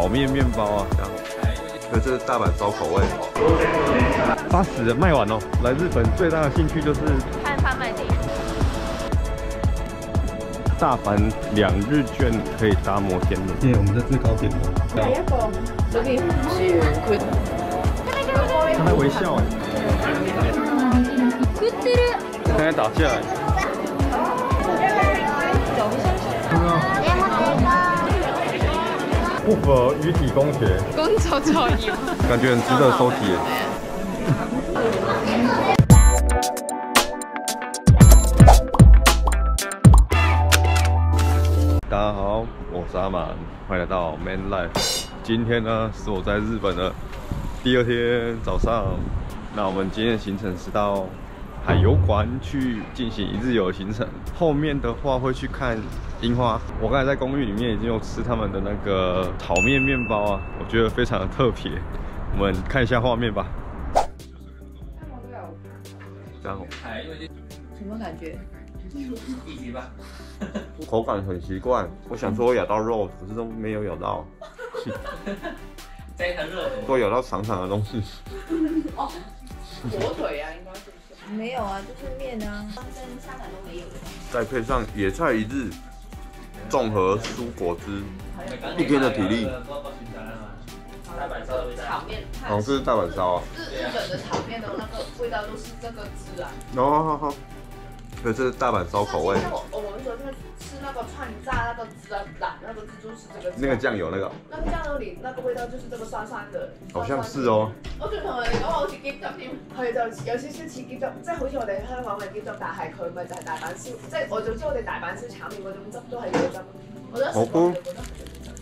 炒面面包啊，这样。可这是大阪烧口味，八十的卖完哦。来日本最大的兴趣就是看贩卖机。大阪两日券可以搭摩天轮。对，我们在最高点。他在微笑哎。现在打架。不符合鱼体工学。工作作业。感觉很值得收集。大家好，我是阿满，欢迎来到 Man Life。今天呢是我在日本的第二天早上。那我们今天的行程是到海游馆去进行一日游行程。后面的话会去看樱花。我刚才在公寓里面已经有吃他们的那个炒面面包啊，我觉得非常的特别。我们看一下画面吧。这样。什么感觉？一级吧。口感很奇怪，我想说咬到肉，可是都没有咬到。非常热。都咬到长长的东西。哦，火腿啊，应该是。没有啊，就是面啊，跟沙板都没有的。再配上野菜一日，综合蔬果汁，一天的体力。炒面。哦，这是大阪烧啊。日日本的炒面的那个味道都是这个汁啊。哦，好好。对，这是大阪烧口味。我我们啊，染那个汁就是这个。那个酱油那个。那个酱油里那个味道就是这个酸酸的。好像是哦。我仲同你講好似鹼汁添，係就有少少似鹼汁，即係好似我哋香港嘅鹼汁，但係佢咪就係大阪燒，即係我总之我哋大阪燒炒麵嗰種汁都係鹼汁。我覺得好菇。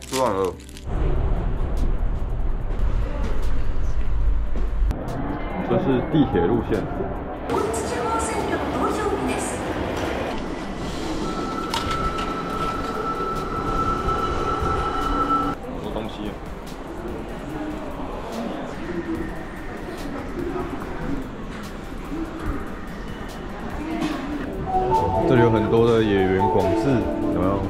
吃完了。这是地铁路线。很多的野原广志，有没有？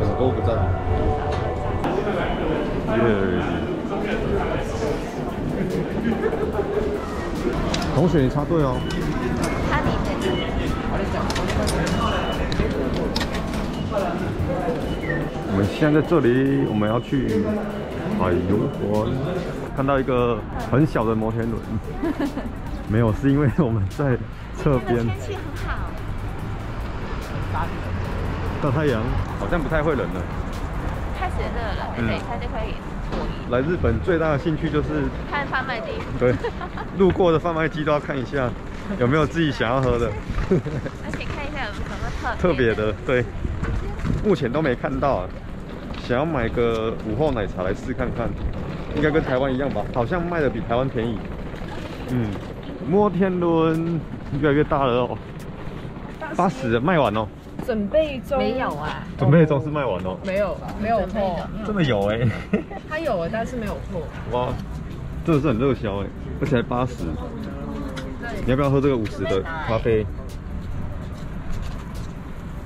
很多个站。同学，你插队哦。我们现在在这里，我们要去海游馆，看到一个很小的摩天轮。没有，是因为我们在侧边。天气很好。大太阳，好像不太会冷了。开始热了，等一下就来日本最大的兴趣就是看贩卖机。对，路过的贩卖机都要看一下，有没有自己想要喝的。而且看一下有什么特特别的，对，目前都没看到。啊。想要买个午后奶茶来试看看，应该跟台湾一样吧？好像卖的比台湾便宜。嗯，摩天轮越来越大了哦，八十卖完哦。准备中没有啊？准备中是卖完哦？没有，没有破，真的有哎。它有，但是没有破。哇，这个是很热销哎，而且还八十。你要不要喝这个五十的咖啡？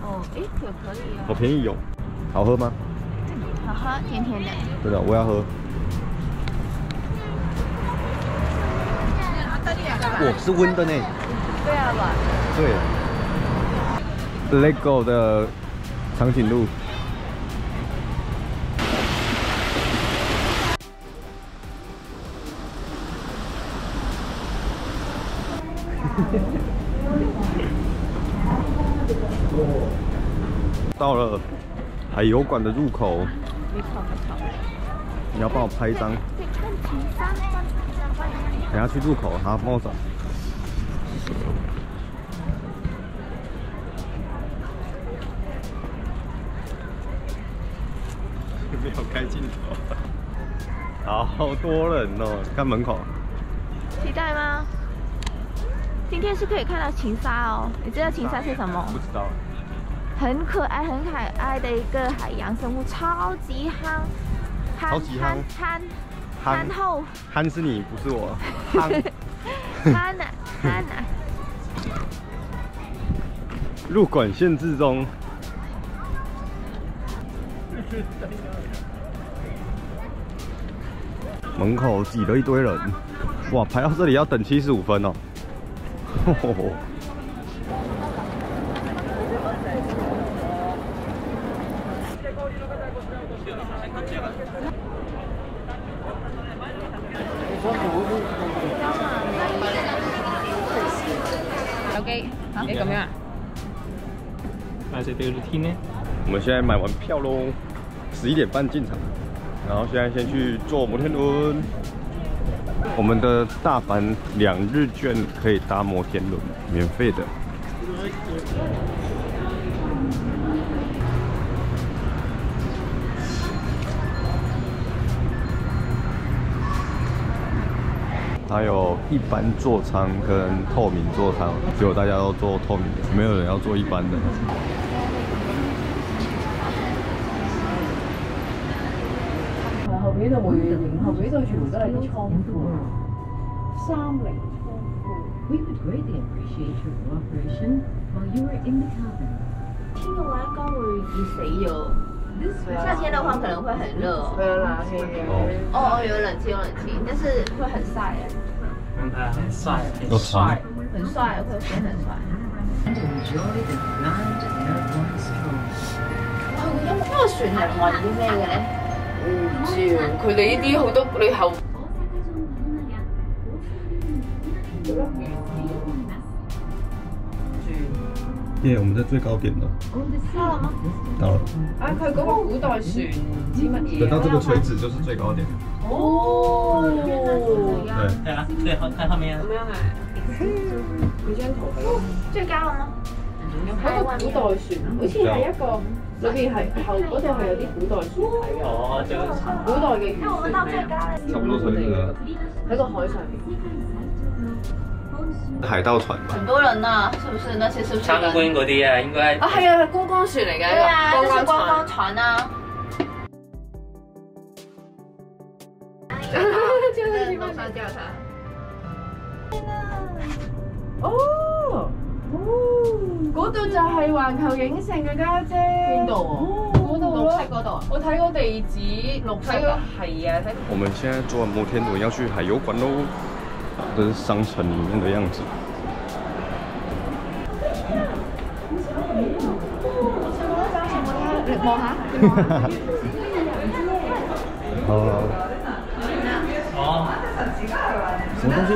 哦，哎，可可以哦。好便宜哦，好喝吗？好喝，甜甜的。对的，我要喝。哇，是温的呢。对啊吧？对。LEGO 的长颈鹿，到了海游馆的入口，你要帮我拍一张。等下去入口，好，帮我找。没有开镜头，好多人哦！看门口，期待吗？今天是可以看到晴沙哦。你知道晴沙是什么？不知道。很可爱、很可爱的一个海洋生物，超级憨，超级憨憨憨憨厚，憨是你，不是我。憨，憨呐憨呐。入馆限制中。门口挤了一堆人，哇，排到这里要等七十五分哦。手機，你咁樣啊？買隻俾佢天呢？我们现在买完票喽，十一点半进场，然后现在先去坐摩天轮。我们的大阪两日券可以搭摩天轮，免费的。它有一般座舱跟透明座舱，结果大家都坐透明的，没有人要坐一般的。面就冇嘢影，後面都全部都係啲倉庫。三零倉庫。We would greatly appreciate your cooperation while you were in the cabin。聽到我一講會熱死。夏天的话可能会很热哦。有冷气。哦哦，有冷气，有冷气，但是会很晒耶。很晒，很帅，很帅，会显很帅。哇，我有冇选人话啲咩嘅咧？唔知啊，佢哋呢啲好多你後耶，我们在最高点了，到了。啊，佢嗰個古代船唔知乜嘢。等到这个垂直就是最高點。哦，對，對啊，最後喺後面啊咁。樣啊，俾張圖俾我。最高了嗎？嗰個古代船，好似係一個裏邊係後嗰度係有啲古代船睇嘅，哦，就古代嘅那我們到最高了。差唔多垂直了。喺個海上面。海盜船吧。很多人啊，是不是？那些是不是參人？觀嗰啲啊，應該啊，係啊，係觀光船嚟嘅，對啊，觀這是觀光光船。船啊。就是樓上調查。哦，哦，嗰度就係環球影城嘅家姐。邊度啊？嗰度咯。嗰度啊。我睇個地址，綠色嘅係啊，睇我們現在坐完摩天輪要去海遊館咯，這是商城裡面的樣子。你望下。好，哦，什麼東西？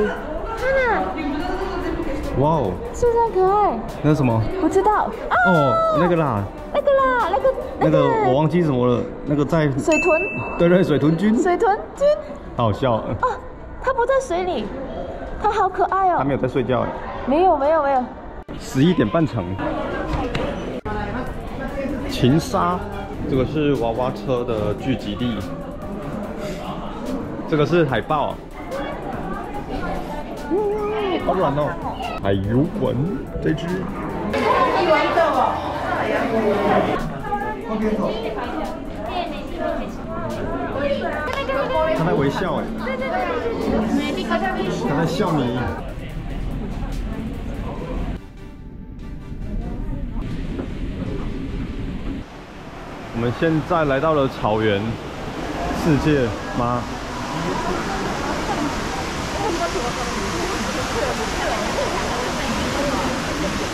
哇哦，是不是很可爱？那是什么？不知道啊，哦，那个啦，那个啦，那个那个我忘记什么了，那个在，水豚，对对，水豚君，水豚君好好笑，啊，它不在水里，它好可爱哦。它没有在睡覺哎。沒有没有没有，十一点半成。琴沙，这个是娃娃车的聚集地。这个是海豹。好软哦。海遊館這只。他在微笑哎。他在笑你。我们现在来到了草原世界吗？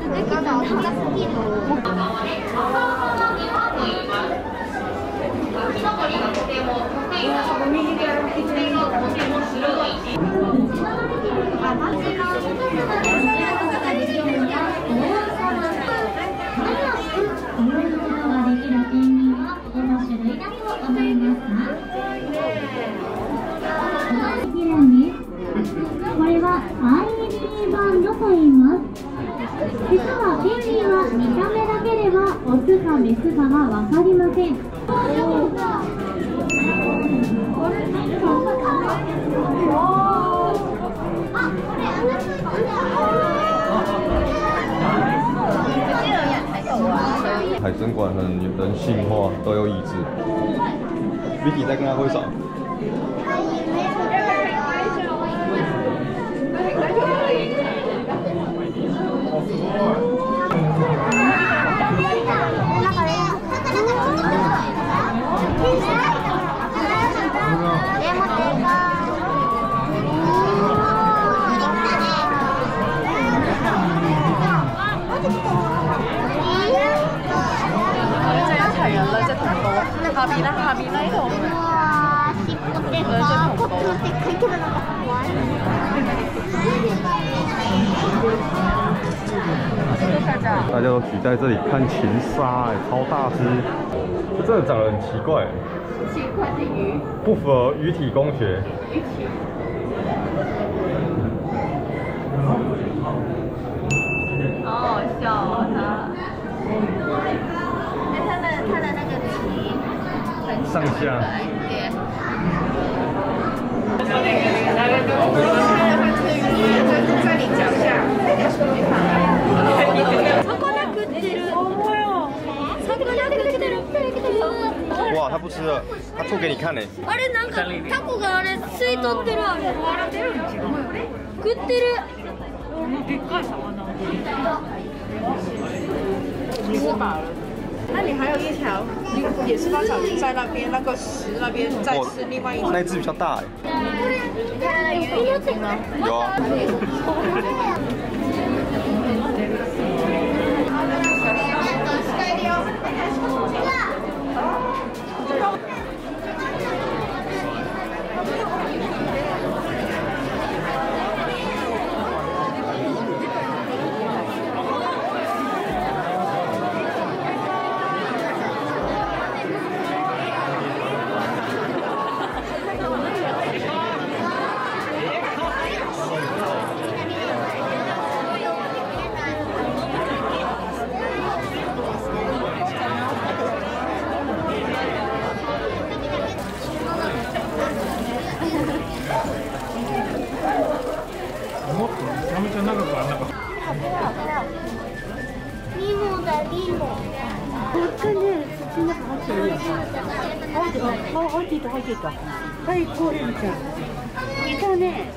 出てきた。これは INA バンドと言います。実はペンギンは見た目だけではオスかメスかは分かりません。海参馆很人性化，都有椅子。Vicky 在跟他挥手。大家都挤在这里看禽鲨，哎，超大只，这真的长得很奇怪，奇怪的魚。不符合鱼体工学。好好笑哦，它。哎，它的它的那个鳍很上下对。在你腳下。魚食ってる。魚食ってる。 哇，他不吃了，他吐给你看呢。あれなんかタコがあれ吸い取ってるあれ。食ってる。那你还有一条，也是芳草在那边那个石那边在吃另外一条。那一只比较大哎。有啊。 入ってた。入ってた入ってた。はい、これじゃん。いたね。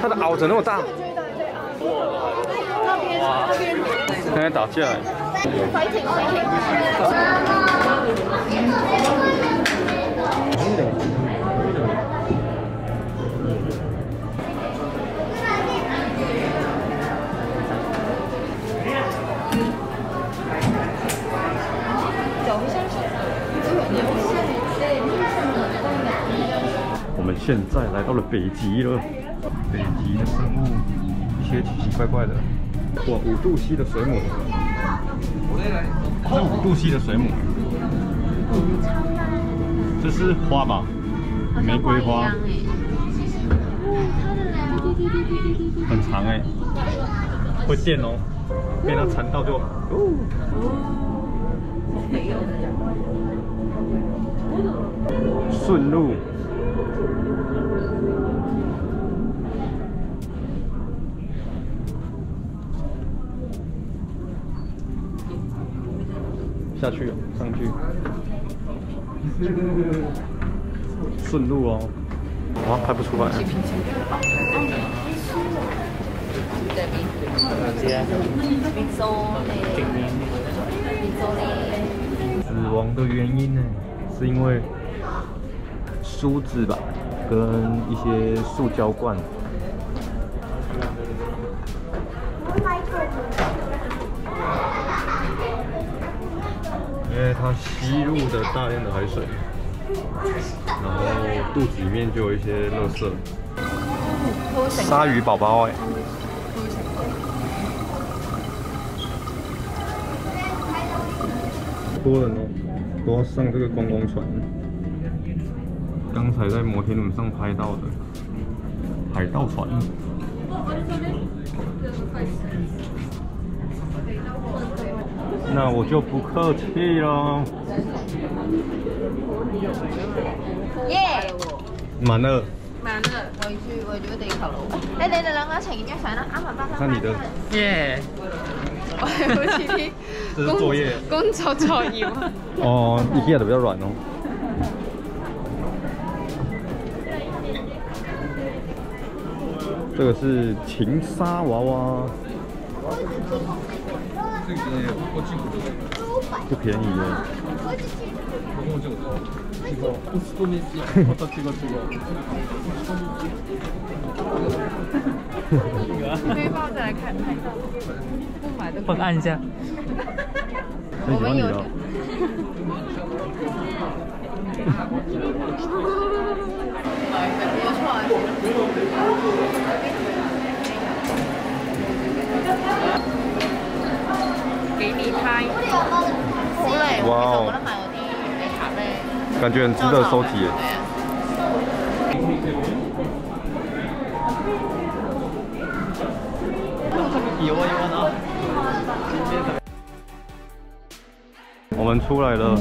它的螯怎么那么大？现在打架了。快停快停！ 现在来到了北极了，北极的生物，一些奇奇怪怪的。哇，五度 C 的水母，这五度 C 的水母，这是花吧？玫瑰花，很长哎，会电哦，被它缠到就顺路。下去，上去，顺路哦。哇，拍不出来。啊？死亡的原因呢，是因为梳子吧，跟一些塑胶罐。因为它吸入的大量的海水，然后肚子里面就有一些垃圾。鲨鱼宝宝哎、多人哦，都要上这个观光船。刚才在摩天轮上拍到的海盗船。那我就不客气喽。耶！满了，晚啦，圍住圍住個地球佬。誒，你哋兩個一齊影張相啦，啱啱啱。那你的耶！我係好似啲 这是作业工作作業啊。哦，IKEA 的比较软哦。这个是情沙娃娃，不便宜耶。背包再來看拍照，不買都帮按一下。很喜欢你哦。幾年派，好靚。哇哦我覺得買嗰啲地盒咧，感觉很值得收集耶。我们出来了，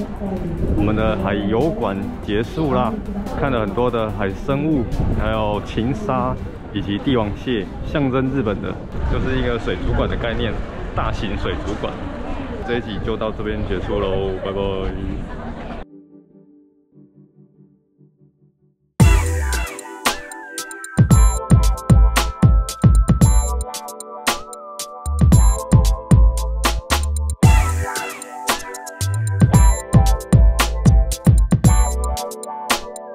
我们的海游馆结束啦，看了很多的海生物，还有禽鲨以及帝王蟹，象征日本的，就是一个水族馆的概念，大型水族馆。这一集就到这边结束喽，拜拜。